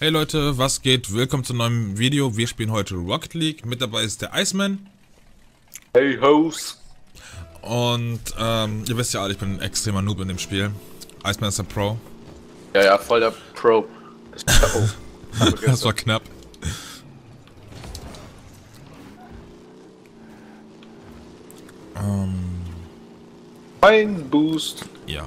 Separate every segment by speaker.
Speaker 1: Hey Leute, was geht? Willkommen zu einem neuen Video. Wir spielen heute Rocket League. Mit dabei ist der Iceman.
Speaker 2: Hey Hoes.
Speaker 1: Und ähm, ihr wisst ja alle, ich bin ein extremer Noob in dem Spiel. Iceman ist der Pro.
Speaker 2: Ja, ja, voll der Pro. Oh,
Speaker 1: Das war knapp. Ähm,
Speaker 2: Ein Boost.
Speaker 1: ja.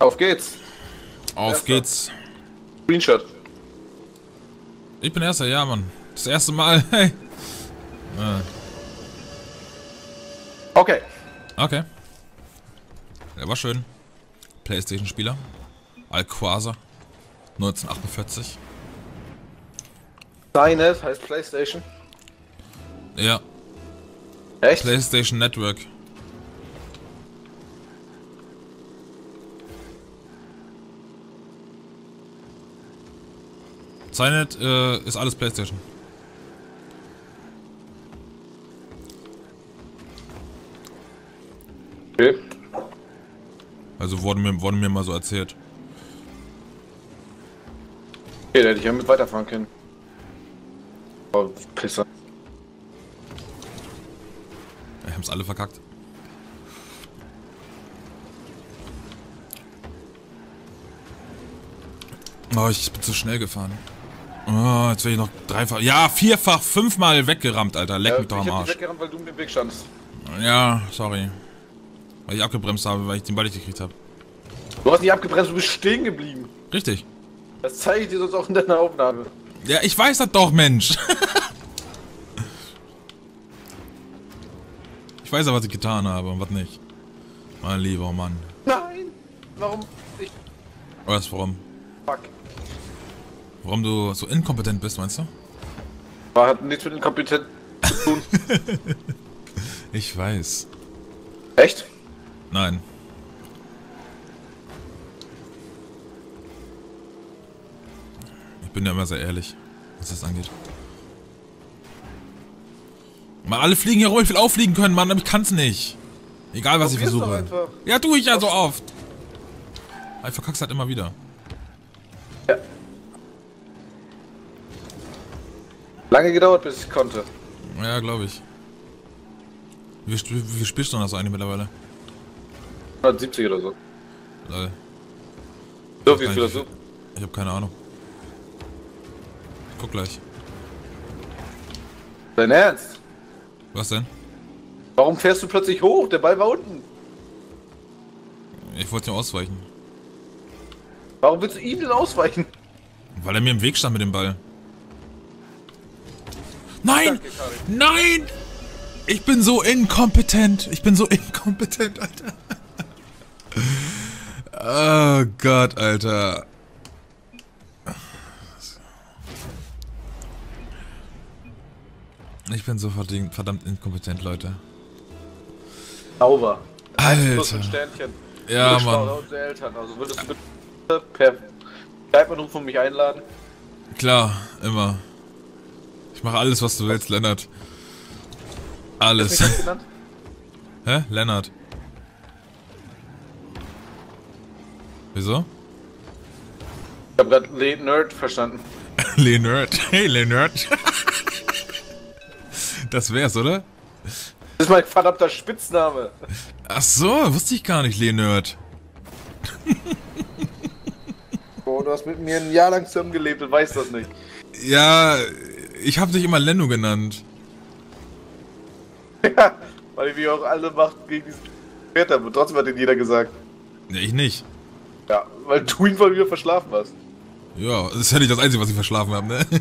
Speaker 2: Auf geht's.
Speaker 1: Auf
Speaker 2: Erster.
Speaker 1: geht's.
Speaker 2: Screenshot.
Speaker 1: Ich bin Erster, ja Mann. Das erste Mal. Hey. Äh,
Speaker 2: Okay.
Speaker 1: okay. Der war schön. Playstation-Spieler. Alquasa. 1948.
Speaker 2: Deine heißt Playstation.
Speaker 1: Ja,
Speaker 2: Echt?
Speaker 1: PlayStation Network. Cynet äh, ist alles PlayStation.
Speaker 2: Okay.
Speaker 1: Also wurde mir, wurde mir mal so erzählt.
Speaker 2: Okay, da hätte ich ja mit weiterfahren können. Oh, Pisser.
Speaker 1: Wir haben's alle verkackt. Oh, ich bin zu schnell gefahren. Oh, jetzt werde ich noch dreifach. Ja, vierfach, fünfmal weggerammt, Alter. Leck
Speaker 2: Ja,
Speaker 1: mich doch
Speaker 2: ich
Speaker 1: am Arsch.
Speaker 2: weggerannt, weil du mir im Weg standst.
Speaker 1: Ja, sorry. Weil ich abgebremst habe, weil ich den Ball nicht gekriegt habe.
Speaker 2: Du hast nicht abgebremst, du bist stehen geblieben.
Speaker 1: Richtig.
Speaker 2: Das zeige ich dir sonst auch in deiner Aufnahme.
Speaker 1: Ja, ich weiß das doch, Mensch. ich weiß ja, was ich getan habe und was nicht. Mein lieber Mann.
Speaker 2: Nein! Warum? Ich.
Speaker 1: Was, warum?
Speaker 2: Fuck.
Speaker 1: Warum du so inkompetent bist, meinst du?
Speaker 2: War hat nichts mit inkompetent zu tun.
Speaker 1: Ich weiß.
Speaker 2: Echt?
Speaker 1: Nein. Ich bin ja immer sehr ehrlich, was das angeht. Mann, alle fliegen hier rum, ich will auffliegen können, Mann, aber ich kann's nicht. Egal, was ich
Speaker 2: Probier's doch
Speaker 1: versuche. Ja, tue ich ja so oft. Ich verkack's halt immer wieder.
Speaker 2: Lange gedauert, bis ich konnte.
Speaker 1: Ja, glaube ich. Wie, wie viel spielst du denn das eigentlich mittlerweile?
Speaker 2: 170 oder so.
Speaker 1: Lol.
Speaker 2: So viel
Speaker 1: Kann
Speaker 2: für
Speaker 1: ich-. Ich habe keine Ahnung. Guck gleich.
Speaker 2: Dein Ernst?
Speaker 1: Was denn?
Speaker 2: Warum fährst du plötzlich hoch? Der Ball war unten.
Speaker 1: Ich wollte dir ausweichen.
Speaker 2: Warum willst du ihm denn ausweichen?
Speaker 1: Weil er mir im Weg stand mit dem Ball. Nein! Nein! Ich bin so inkompetent. Ich bin so inkompetent, Alter. Oh Gott, Alter. Ich bin so verdammt, inkompetent, Leute.
Speaker 2: Sauber.
Speaker 1: Alter. Ja, Mann.
Speaker 2: Eltern. Also würdest du bitte per Skype-Anruf mich einladen?
Speaker 1: Klar, immer. Ich mache alles, was du willst, Lennart. Alles. Hä? Lennart. Wieso?
Speaker 2: Ich hab grad Le Nerd verstanden.
Speaker 1: Leonard. Hey, Leonard. das wär's, oder?
Speaker 2: Das ist mein verdammter Spitzname.
Speaker 1: Ach so, wusste ich gar nicht, Leonard.
Speaker 2: Oh, du hast mit mir ein Jahr lang zusammengelebt und weißt das nicht.
Speaker 1: Ja, ich habe dich immer Lenno genannt.
Speaker 2: Ja, weil wir auch alle Macht gegen diesen Pferd haben. Und trotzdem hat den jeder gesagt.
Speaker 1: Ja, ich nicht.
Speaker 2: Ja, weil du ihn mal wieder verschlafen hast.
Speaker 1: Ja, das ist ja nicht das Einzige, was ich verschlafen habe, ne?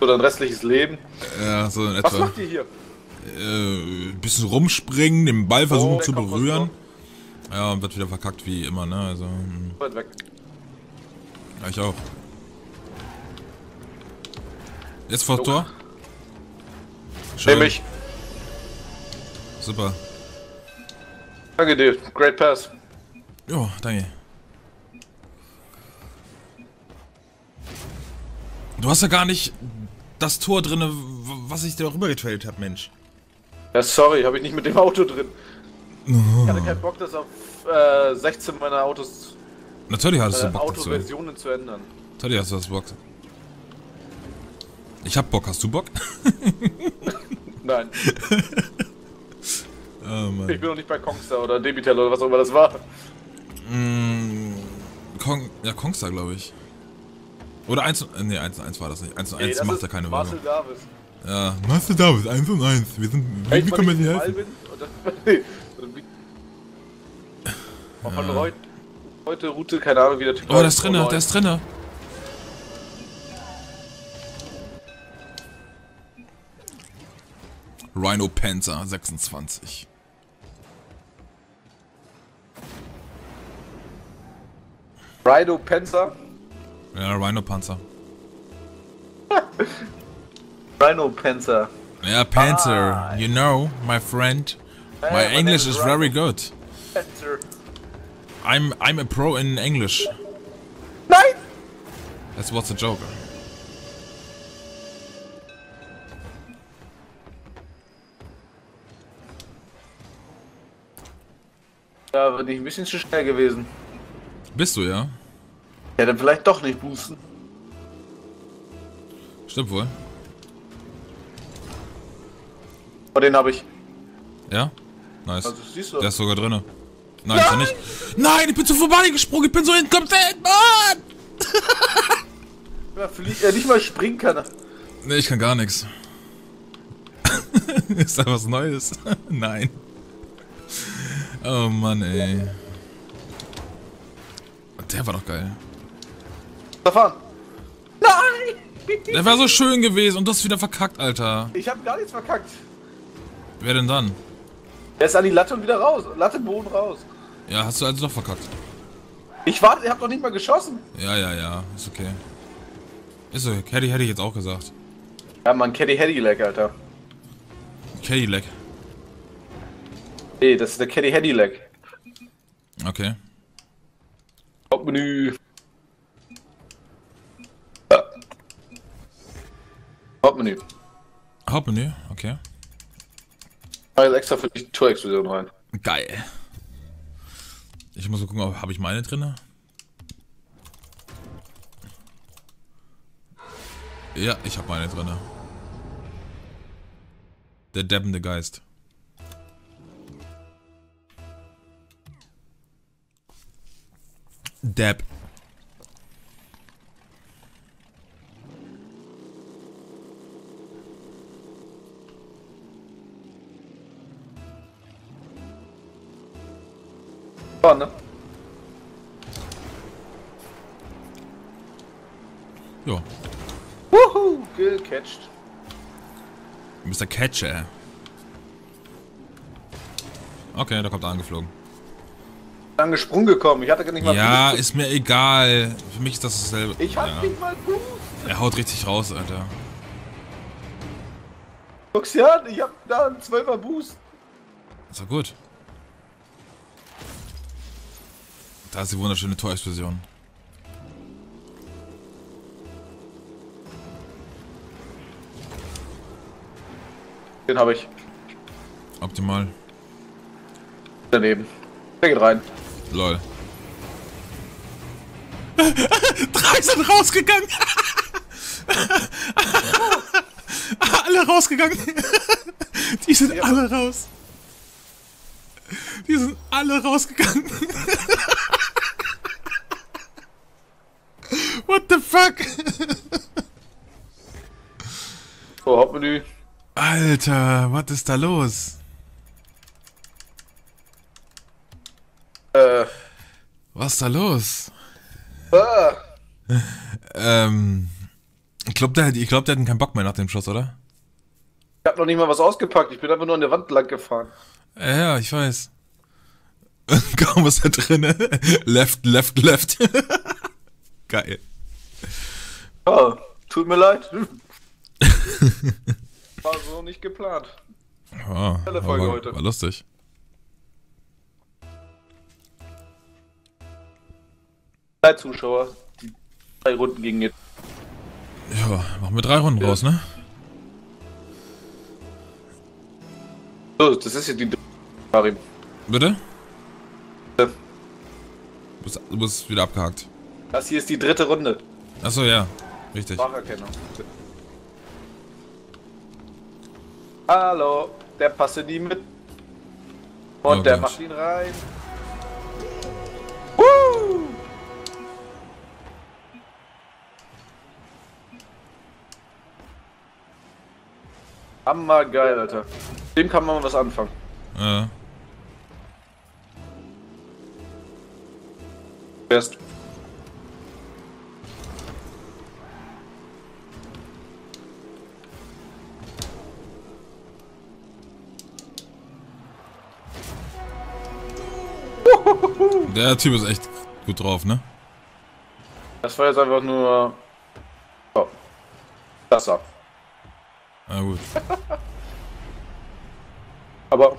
Speaker 2: So dein restliches Leben.
Speaker 1: ja, so in
Speaker 2: Was
Speaker 1: etwa.
Speaker 2: macht ihr hier?
Speaker 1: Äh, bisschen rumspringen, den Ball versuchen
Speaker 2: Oh,
Speaker 1: zu
Speaker 2: was
Speaker 1: berühren. Ja, und wird wieder verkackt wie immer, ne? Also, hm,
Speaker 2: Weit weg.
Speaker 1: ja, ich auch. Jetzt vor
Speaker 2: Jo.
Speaker 1: Tor. Schön.
Speaker 2: Nehm ich.
Speaker 1: Super.
Speaker 2: Danke dir. Great Pass.
Speaker 1: Jo, danke. Du hast ja gar nicht das Tor drinne, w- was ich dir rüber getrailt habe, Mensch.
Speaker 2: Ja, sorry, habe ich nicht mit dem Auto drin. Ich hatte keinen Bock, das auf äh, 16 meiner Autos,
Speaker 1: Natürlich hattest
Speaker 2: äh,
Speaker 1: du Bock.
Speaker 2: Autoversionen zu ändern.
Speaker 1: Natürlich hast du das Bock. Ich hab Bock, hast du Bock?
Speaker 2: Nein,
Speaker 1: oh
Speaker 2: ich bin noch nicht bei Kongster oder Debitel oder was auch immer das war.
Speaker 1: Mm, Kong, ja, Kongstar, glaube ich. Oder 1 und, nee, 1 und 1 war das nicht. 1 und 1
Speaker 2: Nee, das
Speaker 1: macht ja keine
Speaker 2: Marcel. Davis.
Speaker 1: Ja, Master Davis, 1 und 1. Wir sind, wie, wie können wir dir helfen?
Speaker 2: bin von Reut, heute Route, keine Ahnung, wie der Typ
Speaker 1: Oh, der ist drinne, der ist drinne. Rhino Panzer 26.
Speaker 2: Rhino Panzer.
Speaker 1: Ja, Rhino Panzer.
Speaker 2: Rhino Panzer.
Speaker 1: Ja, Panzer,
Speaker 2: Ah.
Speaker 1: you know, my friend. My
Speaker 2: my
Speaker 1: English
Speaker 2: is
Speaker 1: is very good.
Speaker 2: Panzer.
Speaker 1: I'm I'm a pro in English.
Speaker 2: Nein!
Speaker 1: That's what's a joke.
Speaker 2: Da bin ich ein bisschen zu schnell gewesen.
Speaker 1: Bist du, ja?
Speaker 2: Ich hätte vielleicht doch nicht boosten.
Speaker 1: Stimmt wohl.
Speaker 2: Aber den habe ich.
Speaker 1: Ja? Nice.
Speaker 2: Also siehst du.
Speaker 1: Der ist sogar drinne. Nein, ist er nicht. Nein, ich bin zu vorbei gesprungen. Ich bin so inkompetent, Mann!
Speaker 2: Ja, flie- äh, nicht mal springen kann er.
Speaker 1: Nee, ich kann gar nichts. ist da was Neues? Nein. Oh Mann, ey. Der war doch geil.
Speaker 2: Da fahren. Nein!
Speaker 1: Der war so schön gewesen und du hast wieder verkackt, Alter.
Speaker 2: Ich habe gar nichts verkackt.
Speaker 1: Wer denn dann?
Speaker 2: Er ist an die Latte und wieder raus. Latte, Boden raus.
Speaker 1: Ja, hast du also doch verkackt.
Speaker 2: Ich warte, ich habe noch nicht mal geschossen.
Speaker 1: Ja, ja, ja. Ist okay. Ist okay. Caddy hätte ich jetzt auch gesagt.
Speaker 2: Ja, man, Caddy Heddy Leg, Alter.
Speaker 1: Cadillac.
Speaker 2: Nee, das ist der Caddy Heddy Leg.
Speaker 1: Okay.
Speaker 2: Hauptmenü. Hauptmenü.
Speaker 1: Hauptmenü, okay.
Speaker 2: Jetzt extra für die Torexplosion rein.
Speaker 1: Geil. Ich muss mal gucken, ob habe ich meine drinne? Ja, ich habe meine drinne. Der deppende Geist. Depp.
Speaker 2: Ne?
Speaker 1: Ja.
Speaker 2: Wuhu, gecatcht.
Speaker 1: Mr. Catcher. Okay, da kommt er angeflogen.
Speaker 2: Dann gesprungen gekommen. Ich hatte gar nicht mal.
Speaker 1: Ja, ist mir egal. Für mich ist das dasselbe.
Speaker 2: Ich hab
Speaker 1: ja.
Speaker 2: nicht mal Boost.
Speaker 1: Er haut richtig raus, Alter.
Speaker 2: Guck's dir an, ich hab da einen 12er Boost.
Speaker 1: Ist doch gut. Da ist die wunderschöne Torexplosion.
Speaker 2: Den habe ich.
Speaker 1: Optimal.
Speaker 2: Daneben. Der geht rein.
Speaker 1: Lol. Drei sind rausgegangen. alle rausgegangen. Die sind alle raus. Die sind alle rausgegangen. What the fuck?
Speaker 2: So, Hauptmenü.
Speaker 1: Alter, was ist da los?
Speaker 2: Äh.
Speaker 1: Was ist da los?
Speaker 2: Ah.
Speaker 1: Ähm. Ich glaube, der, ich glaub, der hatten keinen Bock mehr nach dem Schuss, oder?
Speaker 2: Ich hab noch nicht mal was ausgepackt. Ich bin einfach nur an der Wand lang gefahren.
Speaker 1: Ja, ja, ich weiß. Kaum was da drin. left, left, left. Geil.
Speaker 2: Ja, tut mir leid. War so nicht geplant.
Speaker 1: Oh, war,
Speaker 2: heute.
Speaker 1: war lustig.
Speaker 2: Drei Zuschauer. Die drei Runden gingen jetzt.
Speaker 1: Ja, machen wir drei Runden raus, ne?
Speaker 2: So, das ist jetzt die. Karim.
Speaker 1: Bitte?
Speaker 2: Ja.
Speaker 1: Du bist, du bist wieder abgehakt.
Speaker 2: Das hier ist die dritte Runde.
Speaker 1: Achso, ja. Richtig.
Speaker 2: Spracherkennung. Hallo, der passte nie mit. Und
Speaker 1: Oh
Speaker 2: der
Speaker 1: Gott.
Speaker 2: macht ihn rein. Hammergeil, Alter. Dem kann man was anfangen.
Speaker 1: Ja.
Speaker 2: Erst.
Speaker 1: Der Typ ist echt gut drauf, ne?
Speaker 2: Das war jetzt einfach nur. Oh. Das ab.
Speaker 1: Na gut.
Speaker 2: Aber,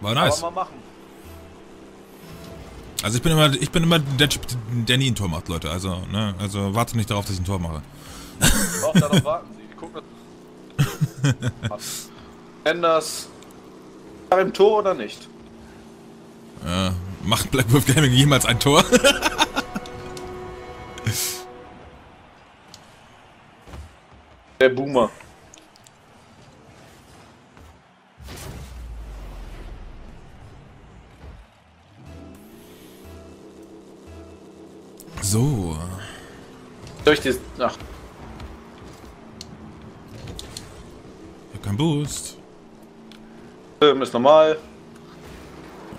Speaker 1: War nice.
Speaker 2: mal machen.
Speaker 1: Also ich bin immer, ich bin immer der Typ, der nie ein Tor macht, Leute. Also, ne, also warte nicht darauf, dass ich ein Tor mache.
Speaker 2: Braucht da noch warten Sie. Ich guck noch. Wenn das im Tor oder nicht?
Speaker 1: Äh, macht Black Wolf Gaming jemals ein Tor?
Speaker 2: Der Boomer.
Speaker 1: so.
Speaker 2: Soll ich das. Ach,
Speaker 1: Ich hab keinen Boost.
Speaker 2: Film ist normal.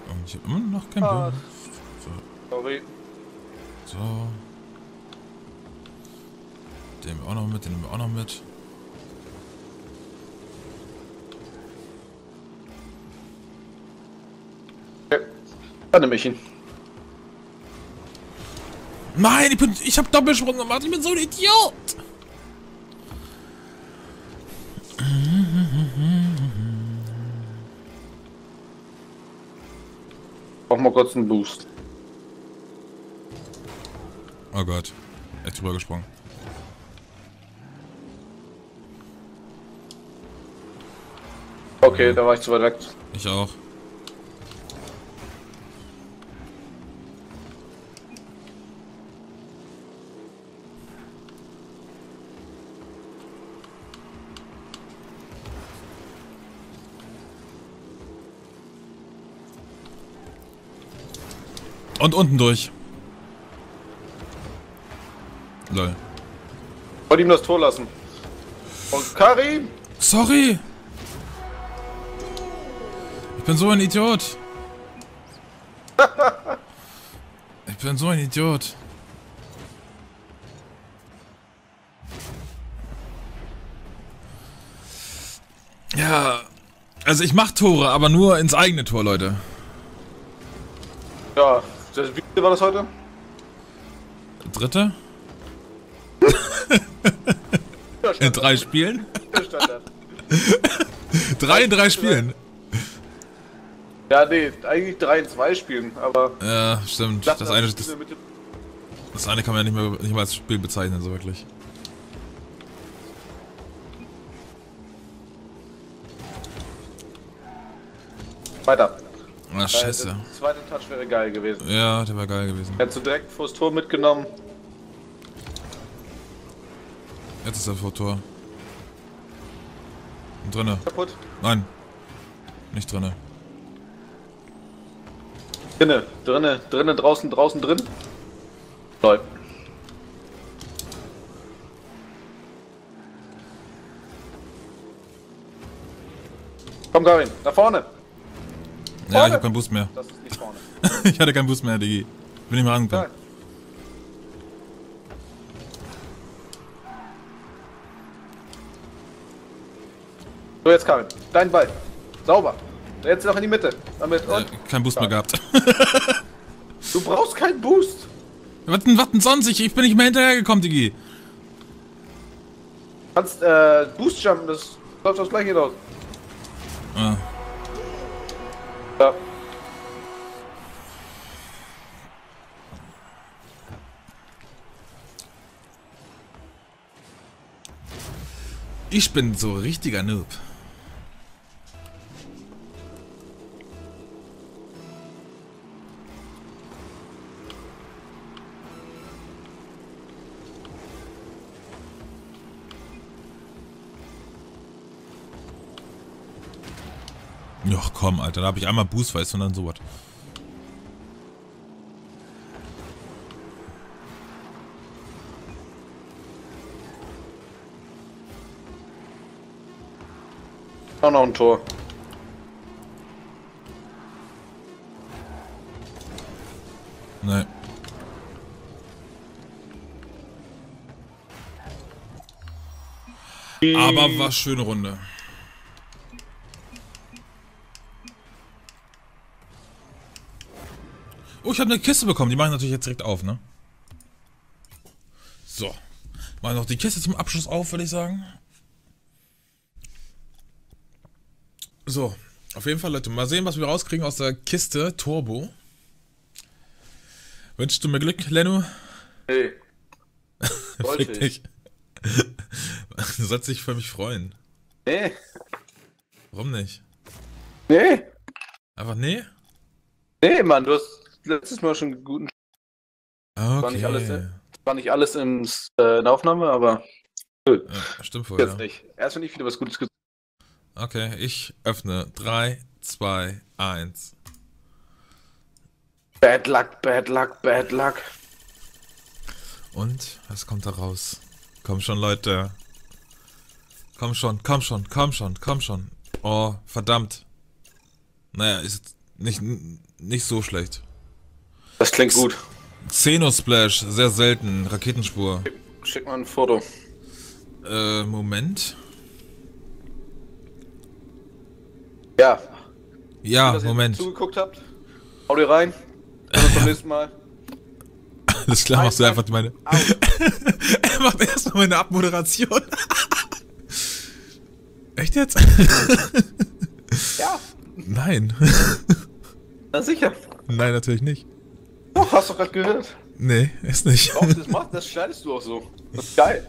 Speaker 1: Und ich hab immer noch keinen
Speaker 2: Ah.
Speaker 1: Boost.
Speaker 2: Sorry.
Speaker 1: So. Den nehmen wir auch noch mit, den nehmen wir auch noch mit.
Speaker 2: Okay. Dann nehme ich ihn.
Speaker 1: Nein, ich bin, ich hab Doppelsprung gemacht, ich bin so ein Idiot.
Speaker 2: Brauch mal kurz einen Boost.
Speaker 1: Oh Gott. Echt drüber gesprungen.
Speaker 2: Okay, da war ich zu weit weg.
Speaker 1: Ich auch. Und unten durch. Lol.
Speaker 2: Wollte ihm das Tor lassen. Und Karim!
Speaker 1: Sorry! Ich bin so ein Idiot. Ich bin so ein Idiot. Ja, also ich mach Tore, aber nur ins eigene Tor, Leute.
Speaker 2: Ja, wie viel war das heute?
Speaker 1: Dritte? In drei Spielen? Drei in drei Spielen.
Speaker 2: Ja, nee, eigentlich 3 in 2 spielen, aber.
Speaker 1: Ja, stimmt. Das eine, das,
Speaker 2: mit dem-
Speaker 1: das eine kann man ja nicht mehr, nicht mal als Spiel bezeichnen, so wirklich.
Speaker 2: Weiter.
Speaker 1: Ah,
Speaker 2: Äh,
Speaker 1: scheiße.
Speaker 2: Der zweite Touch wäre geil gewesen.
Speaker 1: Ja, der war geil gewesen.
Speaker 2: Hättest du direkt vors Tor mitgenommen.
Speaker 1: Jetzt ist er vor Tor. Drinne.
Speaker 2: Kaputt.
Speaker 1: Nein. Nicht drinne.
Speaker 2: Drinne, drinne, drinne, draußen, draußen, drin. Toll. Komm, Karin, nach vorne.
Speaker 1: Ja, ich
Speaker 2: Vorne.
Speaker 1: hab keinen Boost mehr.
Speaker 2: Das ist nicht vorne.
Speaker 1: ich hatte keinen Boost mehr, Digi. Bin nicht mehr rangekommen.
Speaker 2: Nein. So, jetzt Karin, dein Ball. Sauber. Jetzt noch in die Mitte. Damit.
Speaker 1: Äh,
Speaker 2: Und
Speaker 1: kein Boost mehr gehabt.
Speaker 2: du brauchst keinen Boost.
Speaker 1: was denn, was denn sonst? Ich, ich bin nicht mehr hinterhergekommen, Digi.
Speaker 2: Du kannst äh, Boost jumpen, das läuft das gleiche hinaus.
Speaker 1: Ah,
Speaker 2: Ja.
Speaker 1: ich bin so richtiger Noob. Ja, komm, Alter, da habe ich einmal Boost, weißt du, und dann sowas.
Speaker 2: Auch noch ein Tor.
Speaker 1: Nee. Aber war schöne Runde. Oh, ich habe eine Kiste bekommen. Die mache ich natürlich jetzt direkt auf, ne? So. Mal noch die Kiste zum Abschluss auf, würde ich sagen. So. Auf jeden Fall, Leute. Mal sehen, was wir rauskriegen aus der Kiste Turbo. Wünschst du mir Glück, Lenu?
Speaker 2: Hey. Wollte
Speaker 1: Fick
Speaker 2: ich.
Speaker 1: dich. Du sollst dich für mich freuen.
Speaker 2: Nee.
Speaker 1: Warum nicht?
Speaker 2: Nee.
Speaker 1: Einfach nee?
Speaker 2: Nee, Mann, du hast letztes Mal schon einen guten.
Speaker 1: Okay.
Speaker 2: War nicht alles? War nicht alles in, äh, in der Aufnahme, aber
Speaker 1: Ja, stimmt wohl,
Speaker 2: jetzt
Speaker 1: ja.
Speaker 2: nicht. Erst wenn ich wieder was Gutes gesagt
Speaker 1: Okay, ich öffne. 3, 2, 1.
Speaker 2: Bad luck, bad luck, bad luck.
Speaker 1: Und was kommt da raus? Komm schon, Leute. Komm schon, komm schon, komm schon, komm schon. Oh, verdammt. Naja, ist nicht, nicht so schlecht.
Speaker 2: Das klingt gut.
Speaker 1: Xenosplash, sehr selten. Raketenspur.
Speaker 2: Schick mal ein Foto.
Speaker 1: Äh, Moment.
Speaker 2: Ja.
Speaker 1: Ja,
Speaker 2: dass ihr
Speaker 1: Ah, Moment.
Speaker 2: zugeguckt habt. Hau dir rein. Bis zum nächsten Mal.
Speaker 1: Alles klar, machst du einfach meine. Er macht erstmal meine Abmoderation. Echt jetzt?
Speaker 2: Ja,
Speaker 1: Nein.
Speaker 2: na sicher.
Speaker 1: Nein, natürlich nicht.
Speaker 2: Doch, hast du gerade gehört.
Speaker 1: Nee, ist nicht.
Speaker 2: Doch, das macht, das schneidest du auch so. Das ist geil.